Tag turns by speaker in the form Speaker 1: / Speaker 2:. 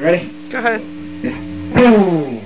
Speaker 1: Ready?
Speaker 2: Go ahead.
Speaker 1: Boom!